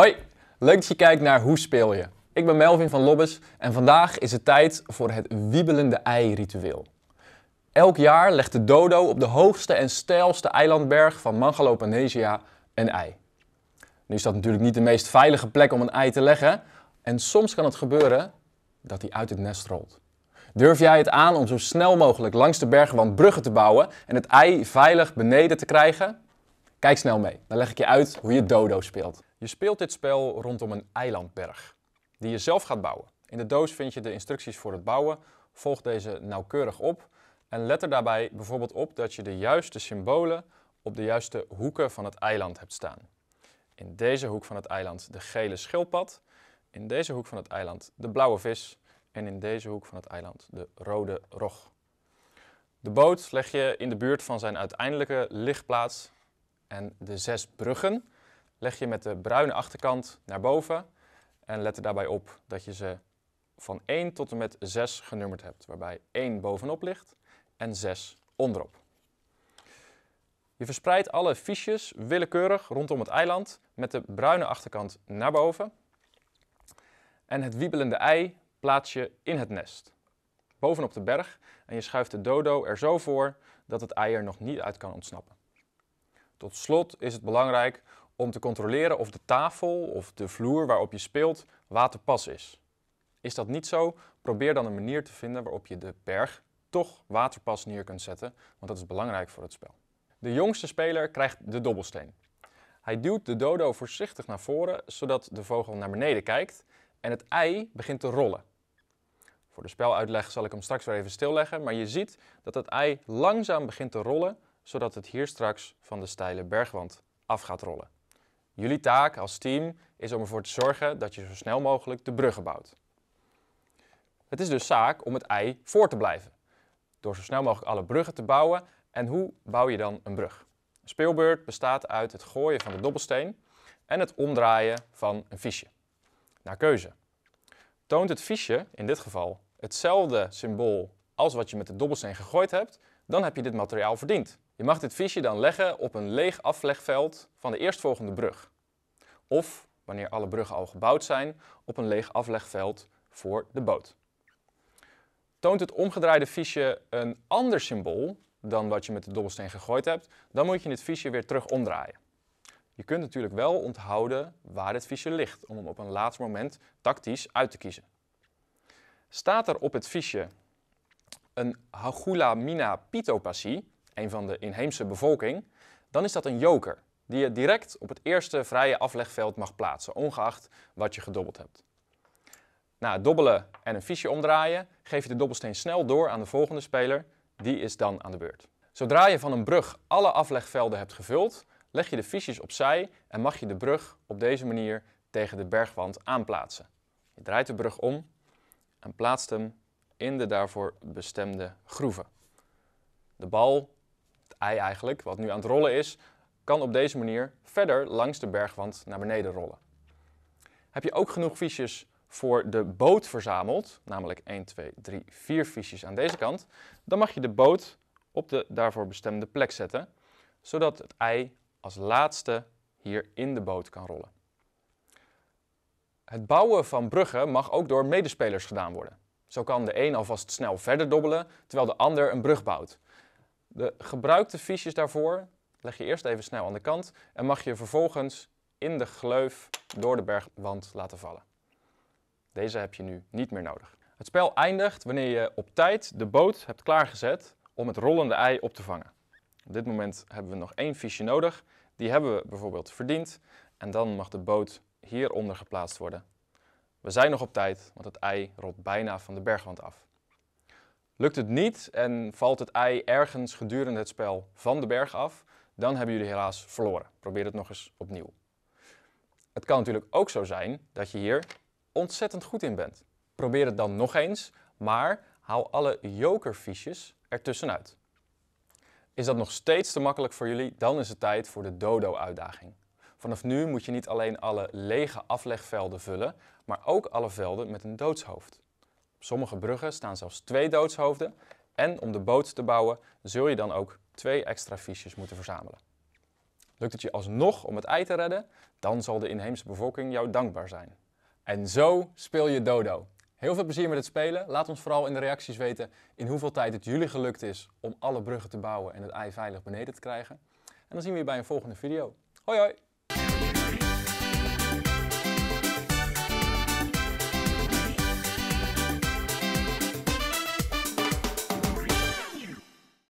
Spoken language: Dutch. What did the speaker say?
Hoi, leuk dat je kijkt naar Hoe speel je? Ik ben Melvin van Lobbes en vandaag is het tijd voor het wiebelende ei-ritueel. Elk jaar legt de dodo op de hoogste en steilste eilandberg van Mangaloponesia een ei. Nu is dat natuurlijk niet de meest veilige plek om een ei te leggen en soms kan het gebeuren dat hij uit het nest rolt. Durf jij het aan om zo snel mogelijk langs de bergwand bruggen te bouwen en het ei veilig beneden te krijgen? Kijk snel mee, dan leg ik je uit hoe je dodo speelt. Je speelt dit spel rondom een eilandberg, die je zelf gaat bouwen. In de doos vind je de instructies voor het bouwen. Volg deze nauwkeurig op en let er daarbij bijvoorbeeld op dat je de juiste symbolen op de juiste hoeken van het eiland hebt staan. In deze hoek van het eiland de gele schildpad, in deze hoek van het eiland de blauwe vis en in deze hoek van het eiland de rode rog. De boot leg je in de buurt van zijn uiteindelijke lichtplaats en de zes bruggen leg je met de bruine achterkant naar boven en let er daarbij op dat je ze van 1 tot en met 6 genummerd hebt, waarbij 1 bovenop ligt en 6 onderop. Je verspreidt alle fiches willekeurig rondom het eiland met de bruine achterkant naar boven. En het wiebelende ei plaats je in het nest, bovenop de berg en je schuift de dodo er zo voor dat het ei er nog niet uit kan ontsnappen. Tot slot is het belangrijk om te controleren of de tafel of de vloer waarop je speelt waterpas is. Is dat niet zo, probeer dan een manier te vinden waarop je de berg toch waterpas neer kunt zetten, want dat is belangrijk voor het spel. De jongste speler krijgt de dobbelsteen. Hij duwt de dodo voorzichtig naar voren, zodat de vogel naar beneden kijkt en het ei begint te rollen. Voor de speluitleg zal ik hem straks weer even stilleggen, maar je ziet dat het ei langzaam begint te rollen, zodat het hier straks van de steile bergwand af gaat rollen. Jullie taak als team is om ervoor te zorgen dat je zo snel mogelijk de bruggen bouwt. Het is dus zaak om het ei voor te blijven, door zo snel mogelijk alle bruggen te bouwen. En hoe bouw je dan een brug? Een speelbeurt bestaat uit het gooien van de dobbelsteen en het omdraaien van een fiche. Naar keuze. Toont het fiche, in dit geval, hetzelfde symbool als wat je met de dobbelsteen gegooid hebt, dan heb je dit materiaal verdiend. Je mag dit fiche dan leggen op een leeg aflegveld van de eerstvolgende brug. Of, wanneer alle bruggen al gebouwd zijn, op een leeg aflegveld voor de boot. Toont het omgedraaide fiche een ander symbool dan wat je met de dobbelsteen gegooid hebt, dan moet je het fiche weer terug omdraaien. Je kunt natuurlijk wel onthouden waar het fiche ligt, om hem op een laatst moment tactisch uit te kiezen. Staat er op het fiche een Hagula Mina Pitopassi, een van de inheemse bevolking, dan is dat een joker die je direct op het eerste vrije aflegveld mag plaatsen, ongeacht wat je gedobbeld hebt. Na het dobbelen en een fiche omdraaien, geef je de dobbelsteen snel door aan de volgende speler, die is dan aan de beurt. Zodra je van een brug alle aflegvelden hebt gevuld, leg je de fiches opzij en mag je de brug op deze manier tegen de bergwand aanplaatsen. Je draait de brug om en plaatst hem in de daarvoor bestemde groeven. De bal, ei eigenlijk, wat nu aan het rollen is, kan op deze manier verder langs de bergwand naar beneden rollen. Heb je ook genoeg fiches voor de boot verzameld, namelijk 1, 2, 3, 4 fiches aan deze kant, dan mag je de boot op de daarvoor bestemde plek zetten, zodat het ei als laatste hier in de boot kan rollen. Het bouwen van bruggen mag ook door medespelers gedaan worden. Zo kan de een alvast snel verder dobbelen, terwijl de ander een brug bouwt. De gebruikte fiches daarvoor leg je eerst even snel aan de kant en mag je vervolgens in de gleuf door de bergwand laten vallen. Deze heb je nu niet meer nodig. Het spel eindigt wanneer je op tijd de boot hebt klaargezet om het rollende ei op te vangen. Op dit moment hebben we nog één fiche nodig. Die hebben we bijvoorbeeld verdiend en dan mag de boot hieronder geplaatst worden. We zijn nog op tijd, want het ei rolt bijna van de bergwand af. Lukt het niet en valt het ei ergens gedurende het spel van de berg af, dan hebben jullie helaas verloren. Probeer het nog eens opnieuw. Het kan natuurlijk ook zo zijn dat je hier ontzettend goed in bent. Probeer het dan nog eens, maar haal alle jokerfiches ertussenuit. Is dat nog steeds te makkelijk voor jullie? Dan is het tijd voor de dodo-uitdaging. Vanaf nu moet je niet alleen alle lege aflegvelden vullen, maar ook alle velden met een doodshoofd. Op sommige bruggen staan zelfs twee doodshoofden en om de boot te bouwen zul je dan ook twee extra fiches moeten verzamelen. Lukt het je alsnog om het ei te redden, dan zal de inheemse bevolking jou dankbaar zijn. En zo speel je dodo. Heel veel plezier met het spelen. Laat ons vooral in de reacties weten in hoeveel tijd het jullie gelukt is om alle bruggen te bouwen en het ei veilig beneden te krijgen. En dan zien we je bij een volgende video. Hoi hoi!